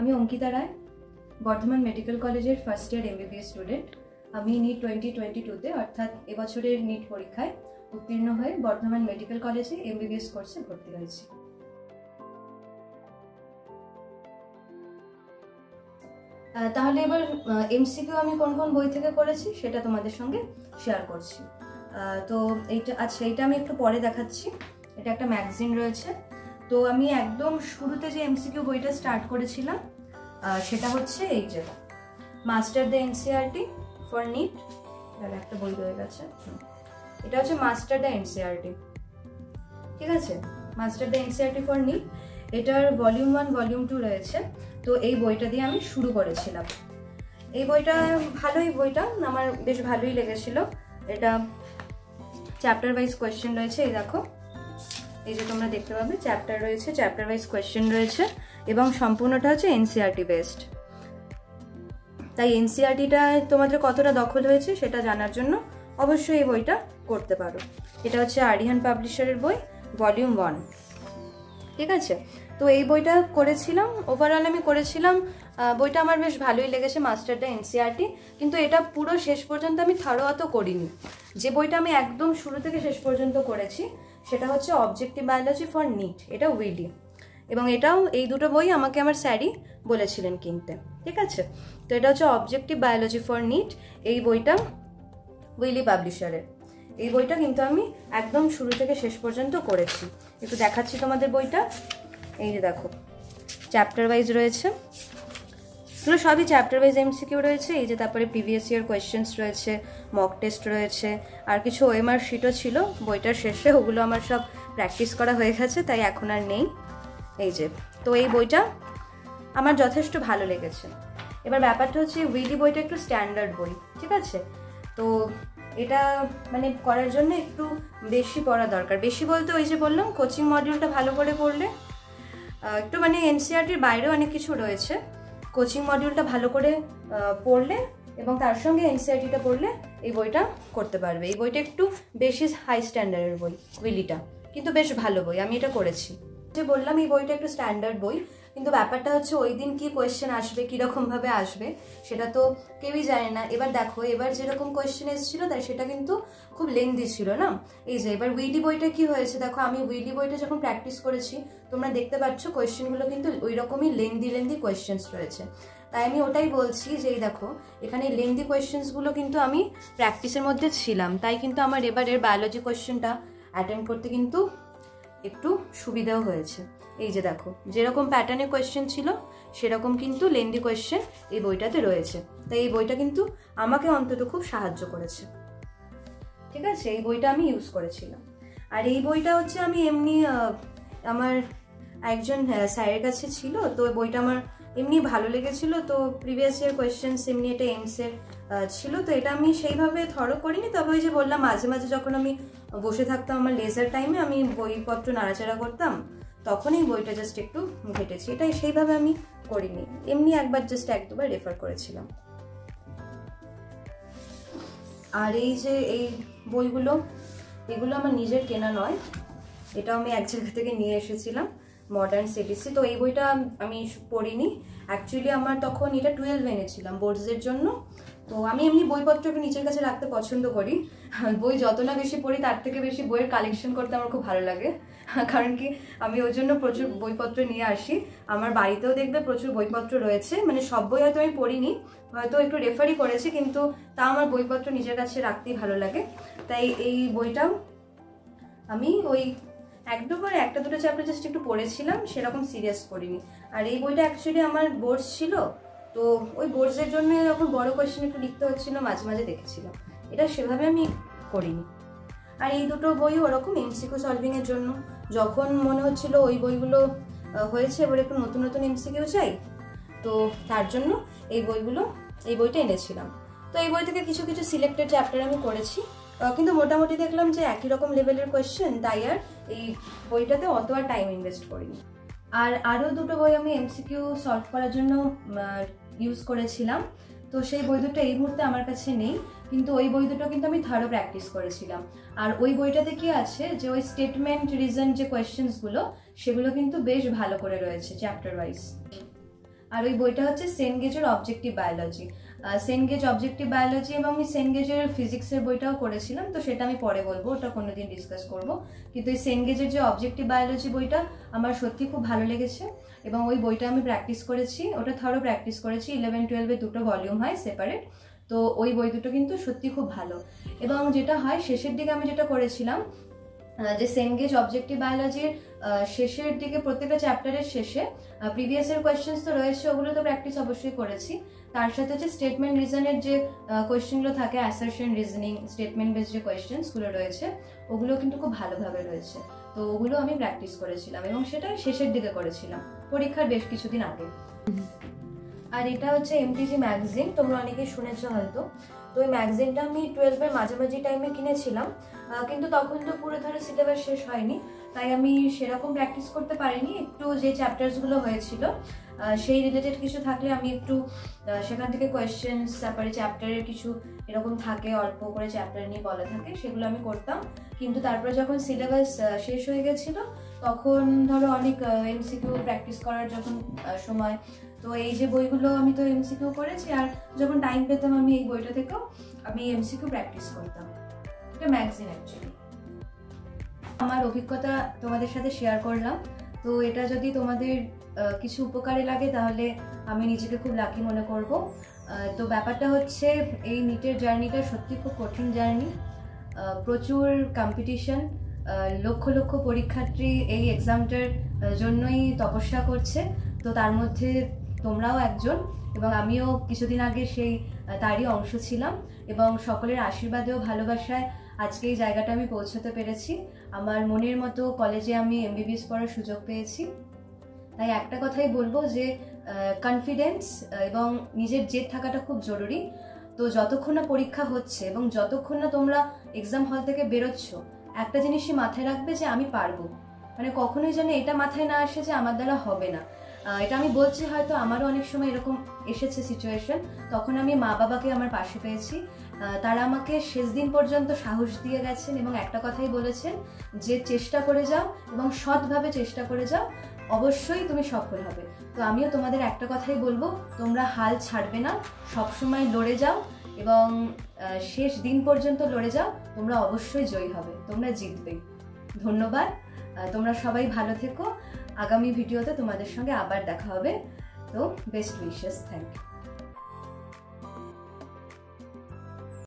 আমি অঙ্কিতা রায়, বর্ধমান মেডিকেল কলেজের first year MBBS student আমি নিট টোয়েন্টি টোয়েন্টি টুতে অর্থাৎ এবছরের নিট পরীক্ষায় উত্তীর্ণ হয়ে বর্ধমান মেডিকেল কলেজে এমবিবিএস কোর্সে ভর্তি হয়েছি। তাহলে এবার এমসিকিউ আমি কোন কোন বই থেকে করেছি সেটা তোমাদের সঙ্গে শেয়ার করছি। তো এইটা আচ্ছা এইটা আমি একটু পরে দেখাচ্ছি। এটা একটা ম্যাগাজিন রয়েছে। তো আমি একদম শুরুতে যে এমসিকিউ বইটা স্টার্ট করেছিলাম সেটা হচ্ছে এই যে master the NCERT for NEET একটা বই রয়ে গেছে। এটা হচ্ছে মাস্টার দ্য এনসিআরটি ঠিক আছে? Master the NCERT for NEET এটার ভলিউম ওয়ান ভলিউম টু রয়েছে। তো এই বইটা দিয়ে আমি শুরু করেছিলাম। এই বইটা ভালোই বইটা আমার বেশ ভালোই লেগেছিল। এটা চ্যাপ্টার ওয়াইজ কোয়েশ্চেন রয়েছে, এই দেখো। এই যে তোমরা দেখতে পাবে চ্যাপ্টার রয়েছে চ্যাপ্টার ওয়াইজ কোয়েশ্চেন রয়েছে, এবং সম্পূর্ণটা হচ্ছে এনসিআরটি বেসড তাই এনসিআরটিটা তোমাদের কতটা দখল হয়েছে সেটা জানার জন্য অবশ্যই এই বইটা করতে পারো। এটা হচ্ছে আরিহান পাবলিশারের বই ভলিউম ওয়ান ঠিক আছে? তো এই বইটা করেছিলাম ওভারঅল আমি করেছিলাম বইটা আমার বেশ ভালোই লেগেছে মাস্টারটা এনসিআরটি কিন্তু এটা পুরো শেষ পর্যন্ত আমি থারো অত করিনি। যে বইটা আমি একদম শুরু থেকে শেষ পর্যন্ত করেছি সেটা হচ্ছে অবজেক্টিভ বায়োলজি ফর নিট এটা উইলি এবং এটাও এই দুটো বই আমাকে আমার স্যারই বলেছিলেন কিনতে, ঠিক আছে? তো এটা হচ্ছে অবজেক্টিভ বায়োলজি ফর নিট এই বইটা উইলি পাবলিশারের এই বইটা কিন্তু আমি একদম শুরু থেকে শেষ পর্যন্ত করেছি। একটু দেখাচ্ছি তোমাদের বইটা। এই যে দেখো চ্যাপ্টার ওয়াইজ রয়েছে। এগুলো সবই চ্যাপ্টার ওয়াইজ এমসিকিউ রয়েছে, এই যে তারপরে প্রিভিয়াস ইয়ার কোয়েশ্চেন্স রয়েছে মক টেস্ট রয়েছে, আর কিছু ওএমআর শিটও ছিল, বইটার শেষে ওগুলো আমার সব প্র্যাকটিস করা হয়ে গেছে, তাই এখন আর নেই। এই যে, তো এই বইটা আমার যথেষ্ট ভালো লেগেছে। এবার ব্যাপারটা হচ্ছে উইলি বইটা একটু স্ট্যান্ডার্ড বই, ঠিক আছে? তো এটা মানে করার জন্য একটু বেশি পড়া দরকার। বেশি বলতে ওই যে বললাম কোচিং মডিউলটা ভালো করে পড়লে একটু মানে এনসিআরটির বাইরেও অনেক কিছু রয়েছে। কোচিং মডিউলটা ভালো করে পড়লে এবং তার সঙ্গে এনসিআরটিটা পড়লে এই বইটা করতে পারবে। এই বইটা একটু বেশি হাই স্ট্যান্ডার্ডের বই উইলিটা কিন্তু বেশ ভালো বই, আমি এটা করেছি। যে বললাম, এই বইটা একটু স্ট্যান্ডার্ড বই। কিন্তু ব্যাপারটা হচ্ছে ওই দিন কী কোয়েশ্চেন আসবে কীরকমভাবে আসবে, সেটা তো কেউই জানে না। এবার দেখো, এবার যেরকম কোয়েশ্চেন এসেছিল, তাই সেটা কিন্তু খুব লেন্দি ছিল না? এই যে, এবার উইলি বইটা কি হয়েছে? দেখো, আমি উইলি বইটা যখন প্র্যাকটিস করেছি, তোমরা দেখতে পাচ্ছ কোয়েশ্চেনগুলো কিন্তু ওই রকমই লেন্দি লেন্দি কোয়েশ্চেন্স রয়েছে। তাই আমি ওটাই বলছি যে, এই দেখো, এখানে লেন্দি কোয়েশ্চেন্সগুলো কিন্তু আমি প্র্যাকটিসের মধ্যে ছিলাম। তাই কিন্তু আমার এবারের বায়োলজি কোয়েশ্চেনটা অ্যাটেন্ড করতে কিন্তু একটু সুবিধাও হয়েছে। এই যে দেখো, যেরকম প্যাটার্নে কোয়েশ্চেন ছিল, সেরকম কিন্তু লেন্দি কোয়েশ্চেন এই বইটাতে রয়েছে। তাই এই বইটা কিন্তু আমাকে অন্তত খুব সাহায্য করেছে। ঠিক আছে? এই বইটা আমি ইউজ করেছিলাম। আর এই বইটা হচ্ছে আমি এমনি আমার একজন স্যারের কাছে ছিল, তো বইটা আমার এমনি ভালো লেগেছিল। তো প্রিভিয়াস ইয়ার কোয়েশ্চেন্স এমনি এটা এমসের ছিল। তো এটা আমি সেইভাবে থরো করিনি। তবে ওই যে বললাম, মাঝে মাঝে যখন আমি বসে থাকতাম আমার লেজার টাইমে আমি বইপত্র নাড়াচাড়া করতাম, তখনই বইটা জাস্ট একটু ঘেটেছি। এটাই সেইভাবে আমি করিনি। এমনি একবার জাস্ট এক দুবার রেফার করেছিলাম। আর এই যে এই বইগুলো, এগুলো আমার নিজের কেনা নয়, এটাও আমি এক জায়গা থেকে নিয়ে এসেছিলাম মডার্ন সিটিসি তো এই বইটা আমি পড়িনি। অ্যাকচুয়ালি আমার তখন এটা টুয়েলভ এনেছিলাম বোর্ডসের জন্য। তো আমি এমনি বইপত্র একটু নিজের কাছে রাখতে পছন্দ করি। বই যত না বেশি পড়ি, তার থেকে বেশি বইয়ের কালেকশন করতে আমার খুব ভালো লাগে। কারণ কি, আমি ওই জন্য প্রচুর বইপত্র নিয়ে আসি। আমার বাড়িতেও দেখবে প্রচুর বইপত্র রয়েছে। মানে সব বই হয়তো আমি পড়িনি, হয়তো একটু রেফারই করেছি, কিন্তু তা আমার বইপত্র নিজের কাছে রাখতেই ভালো লাগে। তাই এই বইটাও আমি ওই এক দুবার একটা দুটো চ্যাপ্টার জাস্ট একটু পড়েছিলাম, সেরকম সিরিয়াস করিনি আর এই বইটা অ্যাকচুয়ালি আমার বোর্ডস ছিল তো ওই বোর্ডসের জন্য যখন বড় কোয়েশ্চেন একটু লিখতে হচ্ছিল, মাঝে মাঝে দেখেছিলাম। এটা সেভাবে আমি করিনি। আর এই দুটো বই ওরকম এমসিকিউ সলভিংয়ের জন্য। যখন মনে হচ্ছিল ওই বইগুলো হয়েছে, এবার একটু নতুন নতুন এমসিকিউ চাই, তো তার জন্য এই বইগুলো, এই বইটা এনেছিলাম। তো এই বই থেকে কিছু কিছু সিলেক্টেড চ্যাপ্টার আমি করেছি। কিন্তু মোটামুটি দেখলাম যে একই রকম লেভেলের কোয়েশ্চেন তাই আর এই বইটাতে অত আর টাইম ইনভেস্ট করিনি। আর আরও দুটো বই আমি এমসিকিউ সলভ করার জন্য ইউজ করেছিলাম। তো সেই বই দুটো এই মুহূর্তে আমার কাছে নেই, কিন্তু ওই বই দুটো কিন্তু আমি থারো প্র্যাকটিস করেছিলাম। আর ওই বইটাতে কি আছে যে ওই স্টেটমেন্ট রিজন যে কোয়েশ্চেন্সগুলো সেগুলো কিন্তু বেশ ভালো করে রয়েছে চ্যাপ্টার ওয়াইজ আর ওই বইটা হচ্ছে সেন গেজের objective biology Cengage objective biology এবং আমি সেনগেজের ফিজিক্সের বইটাও করেছিলাম, তো সেটা আমি পরে বলব, ওটা কোনোদিন ডিসকাস করব। কিন্তু এই সেনগেজের যে অবজেক্টিভ বায়োলজি বইটা আমার সত্যি খুব ভালো লেগেছে এবং ওই বইটা আমি প্র্যাকটিস করেছি, ওটা থরো প্র্যাকটিস করেছি ইলেভেন টুয়েলভে দুটো ভলিউম হয় সেপারেট তো ওই বই দুটো কিন্তু সত্যি খুব ভালো। এবং যেটা হয়, শেষের দিকে আমি যেটা করেছিলাম যে সেনগেজ অবজেক্টিভ বায়োলজির শেষের দিকে, প্রত্যেকটা চ্যাপ্টারের শেষে প্রিভিয়াস এর কোয়েশ্চেন্স তো রয়েছে, ওগুলো তো প্র্যাকটিস অবশ্যই করেছি। তার সাথে হচ্ছে স্টেটমেন্ট রিজনের যে কোয়েশ্চেনগুলো থাকে অ্যাসারশন রিজনিং স্টেটমেন্ট বেস যে কোয়েশ্চেন্সগুলো রয়েছে, ওগুলো কিন্তু খুব ভালোভাবে রয়েছে। তো ওগুলো আমি প্র্যাকটিস করেছিলাম এবং সেটা শেষের দিকে করেছিলাম। পরীক্ষার বেশ কিছুদিন আগে। আর এটা হচ্ছে এমটিজি ম্যাগাজিন তোমরা অনেকেই শুনেছো হয়তো। তো ওই ম্যাগাজিনটা আমি টুয়েলভের মাঝামাঝি টাইমে কিনেছিলাম। কিন্তু তখন তো পুরো ধরো সিলেবাস শেষ হয়নি। তাই আমি সেরকম প্র্যাকটিস করতে পারিনি। একটু যে চ্যাপ্টার্সগুলো হয়েছিল সেই রিলেটেড কিছু থাকলে আমি একটু সেখান থেকে কোয়েশ্চেন্স তারপরে চ্যাপ্টারের কিছু এরকম থাকে, অল্প করে চ্যাপ্টার নিয়ে বলা থাকে, সেগুলো আমি করতাম। কিন্তু তারপরে যখন সিলেবাস শেষ হয়ে গেছিল, তখন ধরো অনেক এমসিকিউ প্র্যাকটিস করার যখন সময় তো এই যে বইগুলো আমি তো এমসিকিউ করেছি, আর যখন টাইম পেতাম আমি এই বইটা থেকেও আমি এমসিকিউ প্র্যাকটিস করতাম। এটা ম্যাগজিন অ্যাকচুয়ালি আমার অভিজ্ঞতা তোমাদের সাথে শেয়ার করলাম। তো এটা যদি তোমাদের কিছু উপকারে লাগে তাহলে আমি নিজেকে খুব লাকি মনে করব। তো ব্যাপারটা হচ্ছে এই নিটের জার্নিটা সত্যি খুব কঠিন জার্নি প্রচুর কম্পিটিশন লক্ষ লক্ষ পরীক্ষার্থী এই এক্সামটার জন্যই তপস্যা করছে। তো তার মধ্যে তোমরাও একজন, এবং আমিও কিছুদিন আগে সেই তারই অংশ ছিলাম, এবং সকলের আশীর্বাদেও ভালোবাসায় আজকে এই জায়গাটা আমি পৌঁছতে পেরেছি। আমার মনের মতো কলেজে আমি এমবিবিএস পড়ার সুযোগ পেয়েছি। তাই একটা কথাই বলব যে কনফিডেন্স এবং নিজের জেদ থাকাটা খুব জরুরি। তো যতক্ষণ না পরীক্ষা হচ্ছে এবং যতক্ষণ না তোমরা এক্সাম হল থেকে বেরোচ্ছ, একটা জিনিসই মাথায় রাখবে যে আমি পারব। মানে কখনোই যেন এটা মাথায় না আসে যে আমার দ্বারা হবে না। এটা আমি বলছি হয়তো আমারও অনেক সময় এরকম এসেছে সিচুয়েশন তখন আমি মা বাবাকে আমার পাশে পেয়েছি। তারা আমাকে শেষ দিন পর্যন্ত সাহস দিয়ে গেছেন এবং একটা কথাই বলেছেন যে চেষ্টা করে যাও এবং সৎভাবে চেষ্টা করে যাও, অবশ্যই তুমি সফল হবে। তো আমিও তোমাদের একটা কথাই বলব, তোমরা হাল ছাড়বে না, সবসময় লড়ে যাও এবং শেষ দিন পর্যন্ত লড়ে যাও, তোমরা অবশ্যই জয়ী হবে, তোমরা জিতবে। ধন্যবাদ তোমরা সবাই ভালো থেকো। আগামী ভিডিওতে তোমাদের সঙ্গে আবার দেখা হবে। তো বেস্ট উইশেস থ্যাংক ইউ